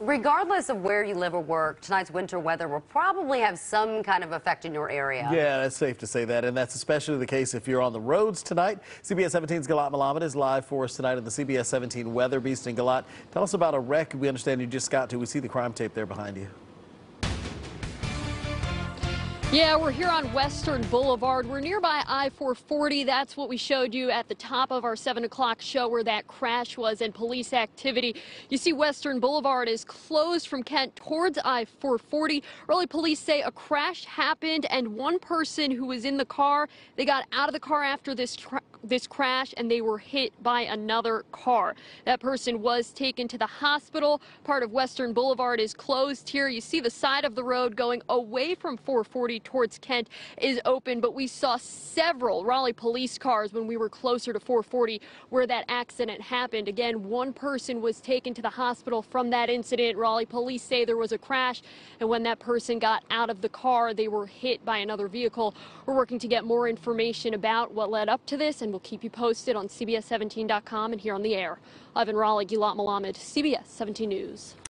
Regardless of where you live or work, tonight's winter weather will probably have some kind of effect in your area. Yeah, that's safe to say that, and that's especially the case if you're on the roads tonight. CBS 17's Gilad Malamed is live for us tonight in the CBS 17 Weather Beast. And Gilad, tell us about a wreck we understand you just got to. We see the crime tape there behind you. Yeah, we're here on Western Boulevard. We're nearby I-440. That's what we showed you at the top of our 7 o'clock show where that crash was and police activity. You see Western Boulevard is closed from Kent towards I-440. Early police say a crash happened and one person who was in the car, they got out of the car after this this crash and they were hit by another car. That person was taken to the hospital. Part of Western Boulevard is closed here. You see the side of the road going away from 440 towards Kent is open, but we saw several Raleigh police cars when we were closer to 440 where that accident happened. Again, one person was taken to the hospital from that incident. Raleigh police say there was a crash, and when that person got out of the car, they were hit by another vehicle. We're working to get more information about what led up to this, and we'll keep you posted on CBS17.com and here on the air. I've in Raleigh, Gilad Malamed, CBS 17 News.